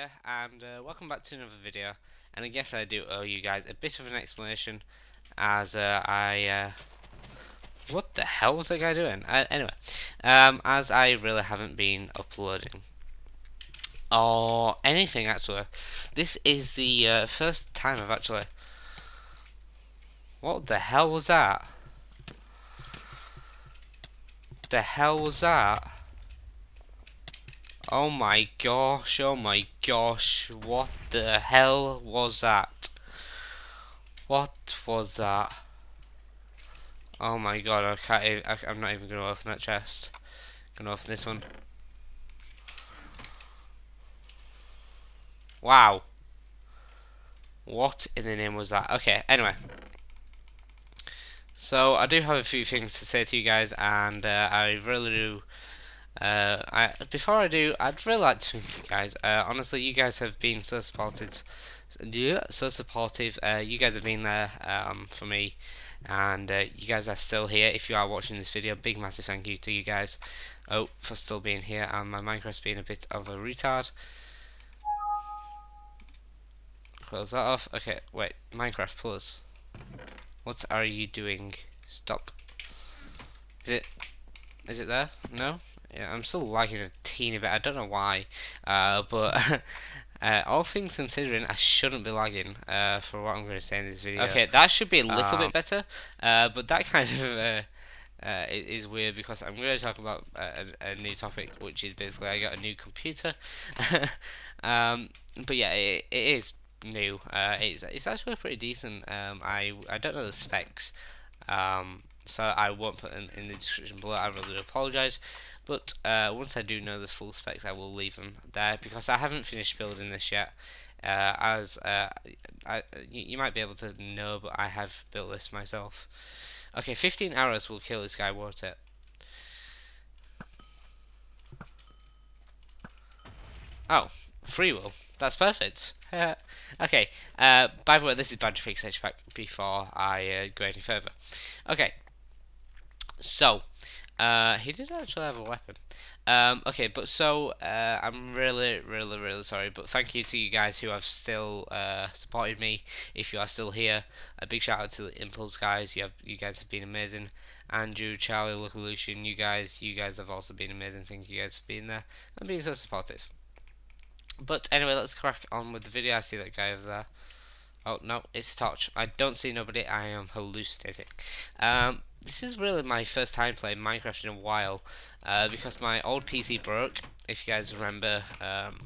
here, and uh, welcome back to another video. And I guess I do owe you guys a bit of an explanation, as uh, I... Uh, what the hell was that guy doing? Uh, anyway, um, as I really haven't been uploading or anything actually. This is the uh, first time I've actually... What the hell was that? The hell was that? Oh my gosh, oh my gosh, what the hell was that? What was that? Oh my god, I can't I, I'm not even going to open that chest. Going to open this one. Wow. What in the name was that? Okay, anyway. So, I do have a few things to say to you guys, and uh, I really do uh, I, before I do, I'd really like to thank you guys. Uh, honestly, you guys have been so supportive. Yeah, so supportive. Uh, you guys have been there um, for me, and uh, you guys are still here. If you are watching this video, big massive thank you to you guys. Oh, for still being here, and my Minecraft's being a bit of a retard. Close that off. Okay, wait, Minecraft Plus. What are you doing? Stop. Is it? Is it there? No? Yeah, I'm still lagging a teeny bit. I don't know why, uh, but uh, all things considering, I shouldn't be lagging uh, for what I'm going to say in this video. Okay, that should be a little um, bit better, uh, but that kind of uh, uh, is weird because I'm going to talk about a, a, new topic, which is basically I got a new computer. um, but yeah, it, it is new. it's it's actually pretty decent. Um, I I don't know the specs. Um, so I won't put them in the description below. I really apologise. But uh, once I do know the full specs, I will leave them there because I haven't finished building this yet. Uh, as uh, I, you, might be able to know, but I have built this myself. Okay, 15 arrows will kill this guy, won't it? Oh, free will. That's perfect. okay, uh, by the way, this is BadgerPig's pack before I uh, go any further. Okay, so, uh, he did actually have a weapon. Um, okay, but so, uh, I'm really, really, really sorry, but thank you to you guys who have still, uh, supported me, if you are still here. A big shout out to the Impulse guys, you have, you guys have been amazing. Andrew, Charlie, Lucian, you guys, you guys have also been amazing, thank you guys for being there, and being so supportive. But anyway, let's crack on with the video, I see that guy over there. Oh, no, it's a torch. I don't see nobody, I am hallucinating. Um, this is really my first time playing Minecraft in a while uh, because my old PC broke. If you guys remember, um,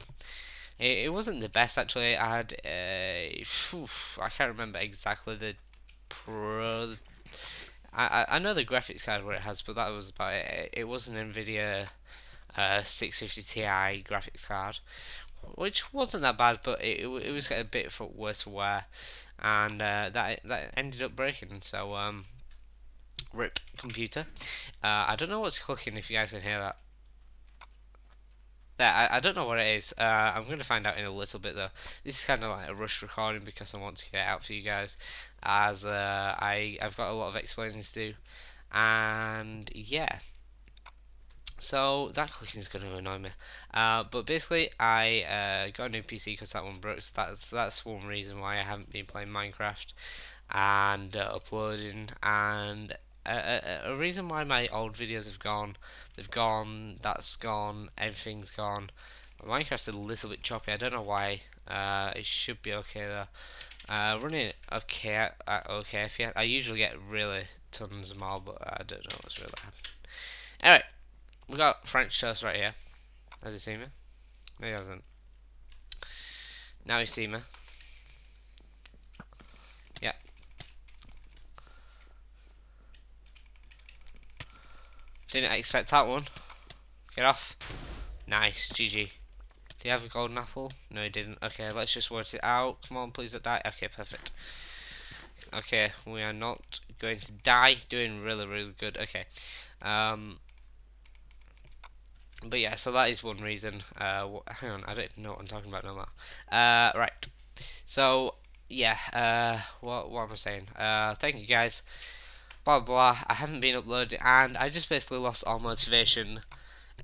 it, it, wasn't the best actually. I had a, whew, I can't remember exactly the pro. I I know the graphics card where it has, but that was about it. It was an Nvidia uh, 650 Ti graphics card, which wasn't that bad, but it it, was a bit for worse wear, and uh, that that ended up breaking. So um, RIP computer. Uh, I don't know what's clicking if you guys can hear that. There, I, I don't know what it is. Uh, I'm going to find out in a little bit though. This is kind of like a rush recording because I want to get out for you guys. As uh, I, I've got a lot of explaining to do. And yeah. So that clicking is going to annoy me. Uh, but basically, I uh, got a new PC because that one broke. So that's that's one reason why I haven't been playing Minecraft and uh, uploading and a, reason why my old videos have gone, they've gone, that's gone, everything's gone. Minecraft's a little bit choppy, I don't know why, uh, it should be okay though. Uh, running okay, uh, okay, if you, I usually get really tons of more, but I don't know what's really happening. Anyway, we got French toast right here. Has he seen me? No, he hasn't. Now he see me. Didn't expect that one. Get off. Nice, GG. Do you have a golden apple? No, he didn't. Okay, let's just work it out. Come on, please don't die. Okay, perfect. Okay, we are not going to die. Doing really, really good. Okay. Um, but yeah, so that is one reason. Uh, hang on, I don't know what I'm talking about no more. Uh, right. So, yeah, uh, what, what am I saying? Uh, thank you guys blah blah. I haven't been uploading, and I just basically lost all motivation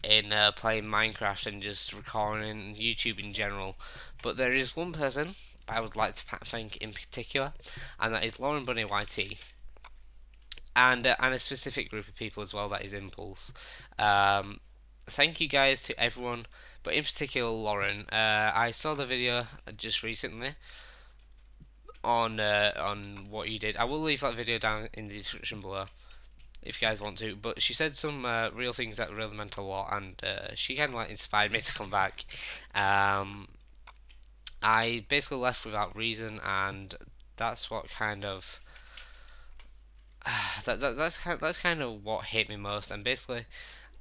in uh, playing Minecraft and just recording YouTube in general. But there is one person I would like to thank in particular, and that is Lauren Bunny YT. And, uh, and a specific group of people as well, that is Impulse. Um, thank you guys to everyone, but in particular Lauren. Uh, I saw the video just recently on uh, on what you did. I will leave that video down in the description below if you guys want to. But she said some uh, real things that really meant a lot, and uh, she kind of like inspired me to come back. Um, I basically left without reason, and that's what kind of that, that that's that's kind of what hit me most. And basically,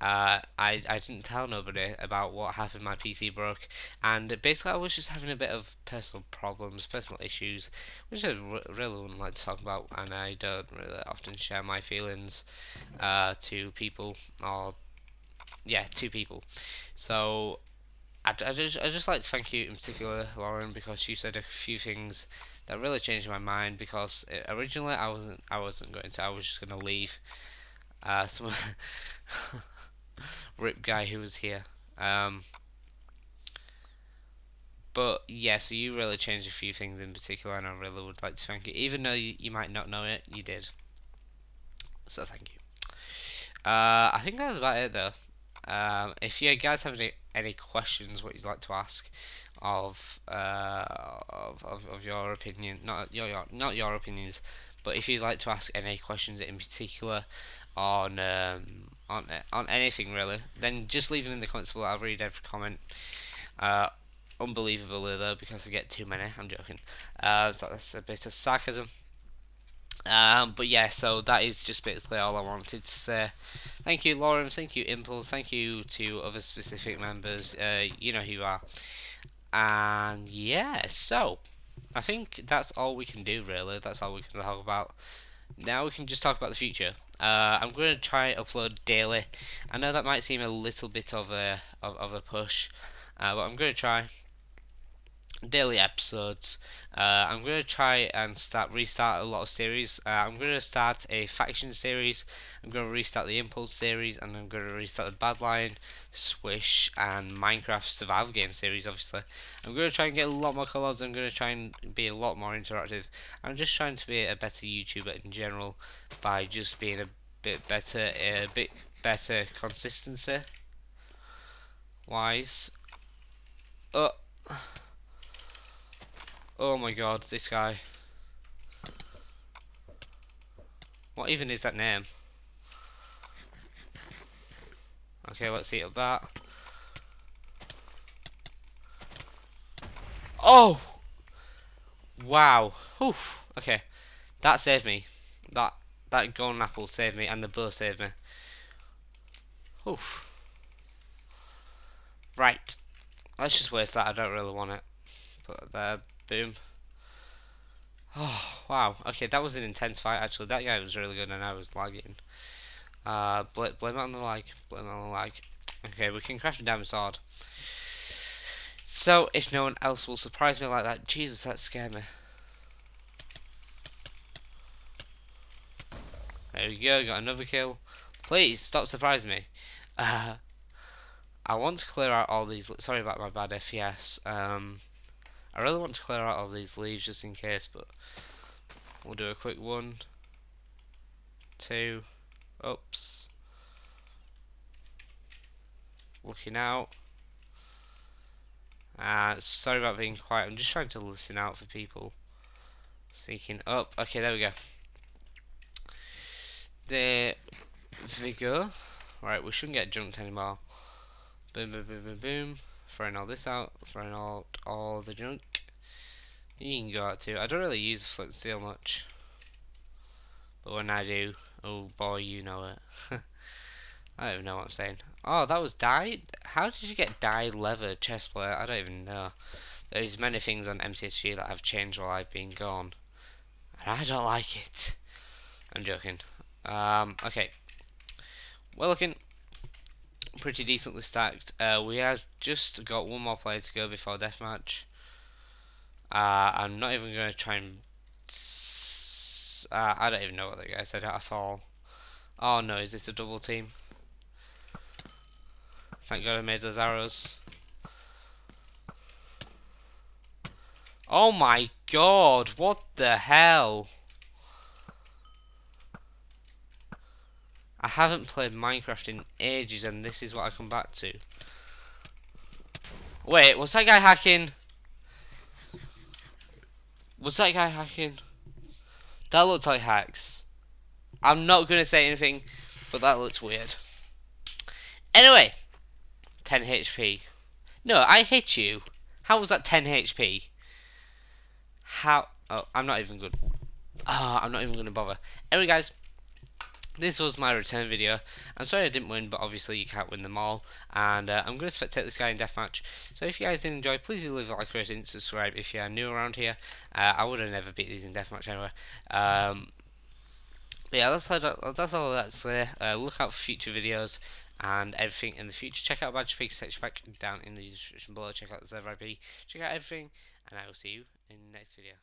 uh, I I didn't tell nobody about what happened. My PC broke, and basically I was just having a bit of personal problems, personal issues, which I really wouldn't like to talk about, and I don't really often share my feelings uh, to people or yeah, to people. So I, I just I just like to thank you in particular, Lauren, because you said a few things that really changed my mind. Because uh, originally I wasn't I wasn't going to. I was just going to leave. Uh, some rip guy who was here. Um, but yeah, so you really changed a few things in particular, and I really would like to thank you. Even though you, you might not know it, you did. So thank you. Uh, I think that's about it though. Um, if you guys have any, any questions, what you'd like to ask of, uh, of, of of your opinion, not your, your not your opinions, but if you'd like to ask any questions in particular on um, on on anything really, then just leave them in the comments below. I'll read every comment. Uh, unbelievably though, because I get too many. I'm joking. Uh, so that's a bit of sarcasm. Um, but yeah, so that is just basically all I wanted to say. Thank you, Lauren. Thank you, Impulse. Thank you to other specific members. Uh, you know who you are. And yeah, so I think that's all we can do really. That's all we can talk about. Now we can just talk about the future. Uh, I'm going to try upload daily. I know that might seem a little bit of a of, of a push, uh, but I'm going to try daily episodes. Uh, I'm going to try and start restart a lot of series. Uh, I'm to start a faction series. I'm going to restart the Impulse series, and I'm going to restart the Badlion, Swish, and Minecraft survival game series. Obviously, I'm going to try and get a lot more collabs. I'm going to try and be a lot more interactive. I'm just trying to be a better YouTuber in general by just being a bit better, a bit better consistency wise. Oh. Oh my god, this guy. What even is that name? Okay, let's see up that. Oh! Wow. Oof. Okay. That saved me. That that golden apple saved me and the bow saved me. Oof. Right. Let's just waste that. I don't really want it. Put it there. Boom. Oh, wow. Okay, that was an intense fight, actually. That guy was really good, and I was lagging. Uh, bl blame it on the lag. Blame it on the lag. Okay, we can crash a diamond sword. So, if no one else will surprise me like that, Jesus, that scared me. There we go, got another kill. Please, stop surprising me. Uh, I want to clear out all these... Sorry about my bad FPS. Um, I really want to clear out all these leaves just in case, but we'll do a quick one, two, oops, looking out. Uh, sorry about being quiet, I'm just trying to listen out for people. Seeking up, okay, there we go. There we go. Right, we shouldn't get jumped anymore. Boom, boom, boom, boom, boom throwing all this out, throwing out all the junk. You can go out too. I don't really use flint steel much. But when I do, oh boy, you know it. I don't even know what I'm saying. Oh, that was dyed? How did you get dyed leather chest plate? I don't even know. There's many things on MCSG that have changed while I've been gone. And I don't like it. I'm joking. Um, okay. We're looking pretty decently stacked. Uh, we have just got one more player to go before deathmatch. Uh, I'm not even going to try and... Uh, I don't even know what that guy said at all. Oh no, is this a double team? Thank God I made those arrows. Oh my god, what the hell? I haven't played Minecraft in ages and this is what I come back to. Wait, was that guy hacking? Was that guy hacking? That looks like hacks. I'm not going to say anything, but that looks weird. Anyway, 10 HP. No, I hit you. How was that 10 HP? How? Oh, I'm not even good. Ah, oh, I'm not even going to bother. Anyway, guys, this was my return video. I'm sorry I didn't win, but obviously you can't win them all. And uh, I'm going to spectate this guy in deathmatch. So if you guys did enjoy, please do leave a like, rate, and subscribe if you are new around here. Uh, I would have never beat these in deathmatch anyway. Um, yeah, that's all, that's all that's say. Uh, look out for future videos and everything in the future. Check out BadgerPig's texture pack down in the description below. Check out the server IP. Check out everything, and I will see you in the next video.